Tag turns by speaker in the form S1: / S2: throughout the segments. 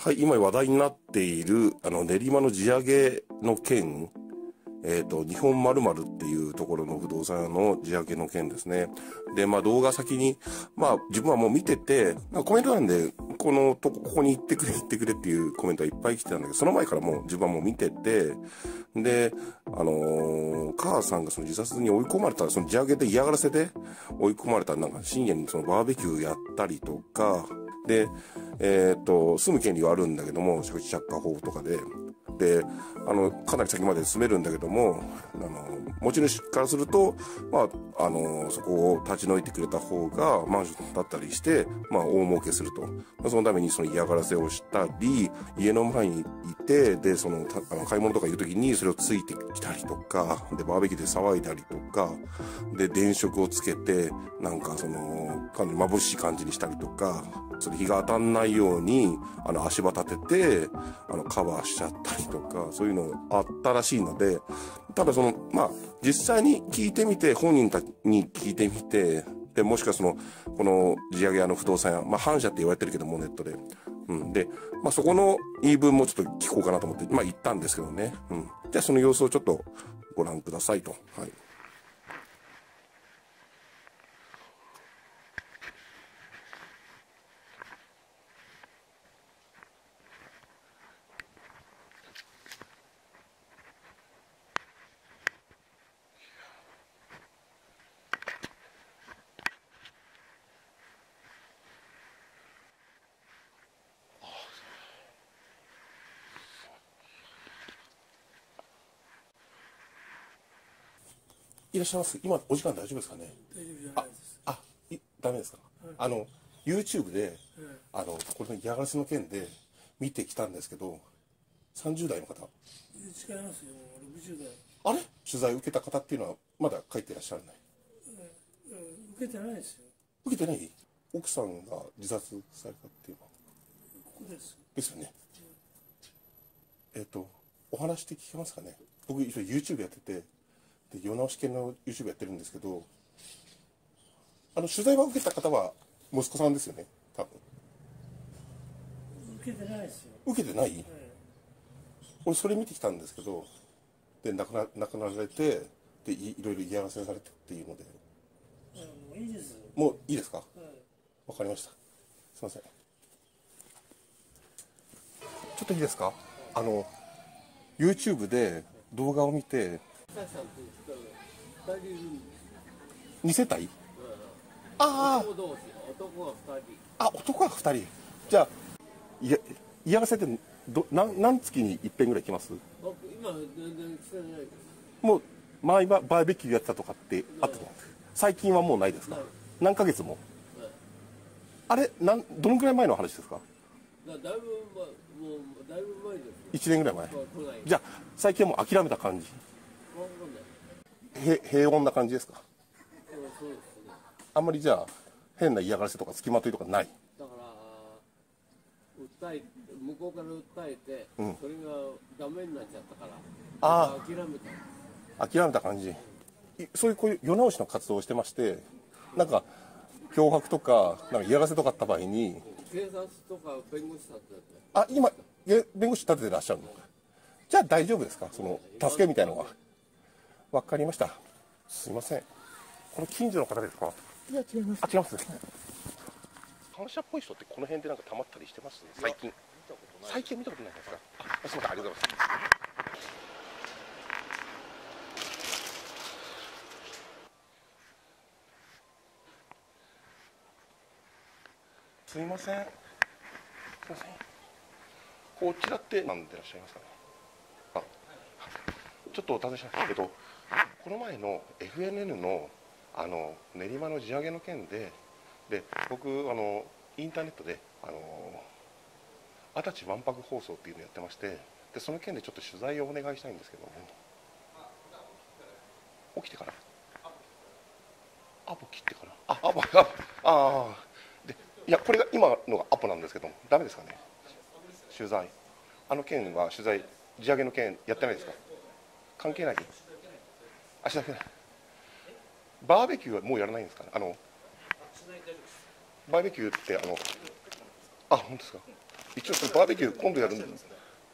S1: はい、今話題になっている、あの、練馬の地上げの件、えっ、と、日本まるっていうところの不動産の地上げの件ですね。で、まあ動画先に、まあ自分はもう見てて、まコメント欄で、このとこ、ここに行ってくれ、行ってくれっていうコメントがいっぱい来てたんだけど、その前からもう自分はもう見てて、で、あのー、母さんがその自殺に追い込まれた、その地上げで嫌がらせで追い込まれた、なんか深夜にそのバーベキューやったりとか、で、えっ、と、住む権利があるんだけども、借地借家法とかで、で、あの、かなり先まで住めるんだけども、あの、持ち主からすると、まあ、あの、そこを立ち退いてくれた方がマンションだったりして、まあ、大儲けすると。まあ、そのためにその嫌がらせをしたり、家の前にいて、で、その、あの買い物とか行く時にそれをついてきたりとか、で、バーベキューで騒いだりとか、で、電飾をつけて、なんかその、かなり眩しい感じにしたりとか、それ日が当たんないように、あの、足場立てて、あの、カバーしちゃったりとか、そういうのあったらしいので、ただその、まあ、実際に聞いてみて、本人たちに聞いてみて、で、もしくはその、この地上げ屋の不動産屋、まあ、反社って言われてるけども、ネットで。うん。で、まあ、そこの言い分もちょっと聞こうかなと思って、まあ、言ったんですけどね。うん。じゃあ、その様子をちょっとご覧くださいと。はい。いらっしゃいます？今、お時間大丈夫ですかね？
S2: 大丈夫じゃないです。
S1: あ、い、ダメですか、あの、YouTube で、あの、これの嫌がらせの件で見てきたんですけど、30代の方。
S2: 違いますよ、60代。
S1: あれ？取材受けた方っていうのはまだ書いてらっしゃらない？
S2: うん受けてないですよ。
S1: 受けてない？奥さんが自殺されたっていうのは。
S2: ここです。
S1: ですよね。えっ、と、お話って聞けますかね？僕一応 YouTube やってて、で、世直し系の YouTube やってるんですけど、あの、取材は受けた方は息子さんですよね？多分。
S2: 受けてないですよ。
S1: 受けてない？
S2: え
S1: 俺それ見てきたんですけど、で、亡くな亡くなられて、でい、いろいろ嫌がらせされてっていうので、
S2: えもういいです。
S1: もういいですか？
S2: はい
S1: わかりました。すいません。ちょっといいですか？あの、YouTube で動画を見て、
S3: 2人い？るんです
S1: 2世帯あ
S3: 男同士男が2人
S1: あ、あ、男が2人。じゃあ、いや、嫌がらせってど、何、何月に一遍ぐらい来ます？
S3: 僕今全然来てないです
S1: もう、前はバーベキューやってたとかってあったじゃない。最近はもうないですか？何ヶ月も？
S3: はい
S1: あれ、なん、どのくらい前の話ですか？
S3: だだいぶ前もうだいぶ前ですよ
S1: ?1 年ぐらい前。じゃあ、最近はもう諦めた感じ。へ平穏な感じですか？
S3: そうそうですね
S1: あんまりじゃあ、変な嫌がらせとか付きまといとかない？
S3: だから訴え向こうから訴えて、
S1: うん。
S3: それがダメになっちゃったから
S1: あ
S3: 諦めた。
S1: 諦めた感じ。いそういうこういう世直しの活動をしてまして、なんか、脅迫とか、なんか嫌がらせとかあった場合に、
S3: 警察とか弁護士さんって。
S1: あ、今、え弁護士立ててらっしゃるの？じゃあ大丈夫ですか？その、助けみたいのは。わかりました。すいません。この近所の方ですか？
S4: いや違います
S1: あ、違います。反射っぽい人ってこの辺でなんか溜まったりしてます？最近。最近見たことないですか？あ、すみません。ありがとうございます。すいません。すいません。こちらって何でいらっしゃいますかね？あ、ちょっとお尋ねしますけど、この前の FNN のあの練馬の地上げの件で、で僕あのインターネットであの足立万博放送っていうのやってまして、でその件でちょっと取材をお願いしたいんですけども、起きてから。アポ切ってから。あ、アポ、あ、あで、いや、これが今のがアポなんですけども、ダメですかね？取材。あの件は取材、地上げの件やってないですか？関係ない？あ、しなくない。バーベキューはもうやらないんですかね？あの。バーベキューって、あの。あ、本当ですか？一応そのバーベキュー今度やるんです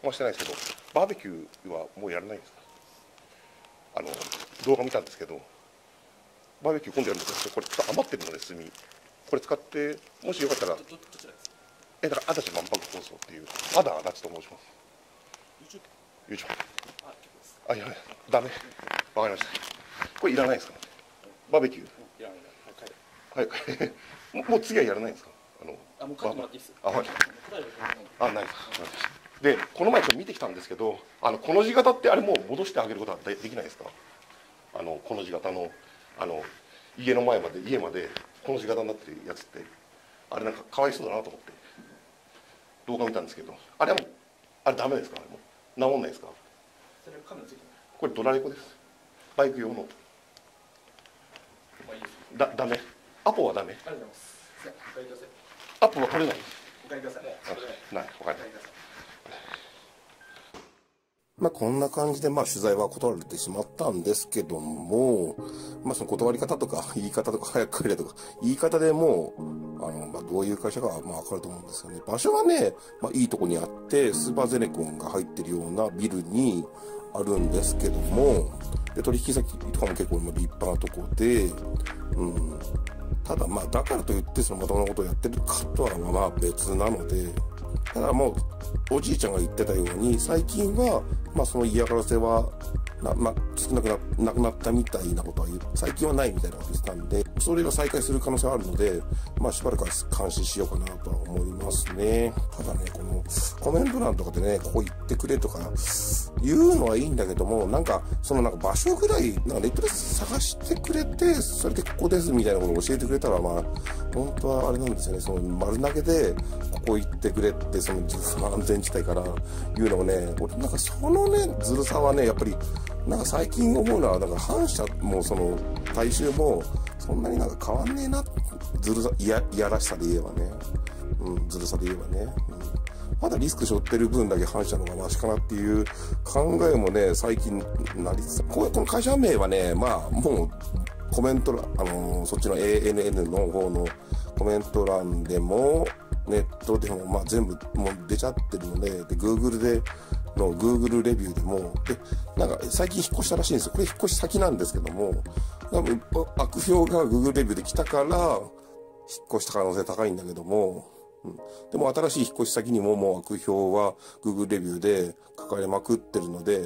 S1: まあしてないですけどバーベキューはもうやらないんですか？あの動画見たんですけどバーベキュー今度やるんですけどこれちょっと余ってるので炭これ使ってもしよかったらえだから足立万博放送っていうまだ足立と申します YouTube あいやダメわかりました。これいらないですか？バーベキュー？はい、もう もう次はやらないんですか？あの
S4: あもう帰ってもらっていいっす。
S1: あはい。あないですでこの前ちょっと見てきたんですけどあのこの字型ってあれもう戻してあげることはでできないですか？あのこの字型のあの家の前まで家までこの字型になってるやつってあれなんかかわいそうだなと思って。動画見たんですけどあれはもうあれダメですか？あれもう治んないですか？これドラレコですバイク用の。
S4: まあいいです
S1: だダメ。アポはダメ。
S4: ありがとうございますじゃお帰りください
S1: アポは取れない。
S4: お帰りください
S1: ない。わかりました。
S4: お帰りください
S1: まあ、こんな感じで、まあ、取材は断られてしまったんですけども、まあ、その断り方とか、言い方とか、早く帰れとか、言い方でもう、あの、まあ、どういう会社か、まあ、わかると思うんですよね。場所はね、まあ、いいとこにあって、スーパーゼネコンが入ってるようなビルにあるんですけども、で、取引先とかも結構今立派なとこで、うん。ただ、まあ、だからといって、そのまともなことをやってるかとは、まあ、別なので、ただもう、おじいちゃんが言ってたように、最近は、まあその嫌がらせは、なま、少なくななくなったみたいなことは言う、最近はないみたいなこと言ってたんで、それが再開する可能性はあるので、まあしばらくは監視しようかなとは思いますね。ただね、このコメント欄とかでね、ここ行ってくれとか言うのはいいんだけども、なんか、そのなんか場所ぐらい、なんかネットで探してくれて、それでここですみたいなことを教えてくれたら、まあ、本当はあれなんですよね、その丸投げで、ここ行ってくれって、そのその安全地帯から言うのもね、俺なんかそのね、ずるさはね、やっぱり、なんか最近思うのは、なんか反社もその大衆も、そんなになんか変わんねえな、ずるさ、いや、いやらしさで言えばね、うん、ずるさで言えばね、うん。まだリスク背負ってる分だけ反社の方がマシかなっていう考えもね、最近なりつつ、こうこの会社名はね、まあ、もう、コメント欄、あのーそっちの ANN の方のコメント欄でも、ネットでも、まあ全部もう出ちゃってるので、で、Google での Google レビューでも、で、なんか最近引っ越したらしいんですよ。これ引っ越し先なんですけども、多分悪評が Google レビューで来たから、引っ越した可能性高いんだけども、うん、でも新しい引っ越し先にももう悪評は Google レビューで書かれまくってるので、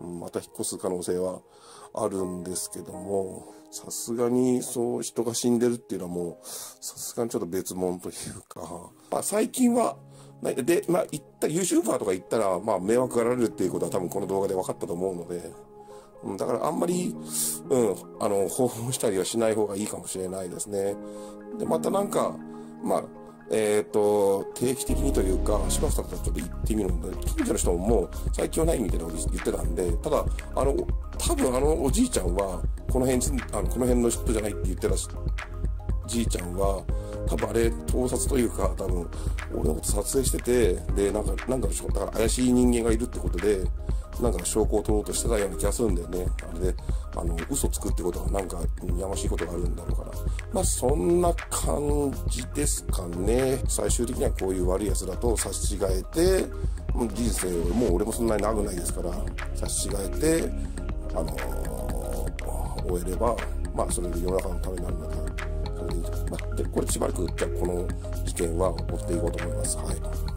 S1: うんまた引っ越す可能性はあるんですけども、さすがにそう人が死んでるっていうのはもう、さすがにちょっと別物というか、まあ最近は、で、まあ言った、YouTuber とか言ったら、まあ迷惑がられるっていうことは多分この動画で分かったと思うので、うん、だからあんまり、うん、あの、訪問したりはしない方がいいかもしれないですね。で、またなんか、まあ、えっ、と、定期的にというか、しばらくちょっと行ってみるので、近所の人ももう最近はないみたいなこと言ってたんで、ただ、あの、多分あのおじいちゃんは、この辺、あの、この辺の人じゃないって言ってたし、じいちゃんは、多分あれ、盗撮というか、多分、俺のこと撮影してて、で、なんか、なんだろう、だから怪しい人間がいるってことで、なんか証拠を取ろうとしてたような気がするんだよね。あれで、あの、嘘つくってことはなんか、やましいことがあるんだろうから。まあ、そんな感じですかね。最終的にはこういう悪い奴らと差し違えて、人生を、もう俺もそんなに長くないですから、差し違えて、あのー終えれば、まあ、それで世の中のためになるので、それでいいんじゃないまあ、で、これしばらく、じゃこの事件は追っていこうと思います。はい。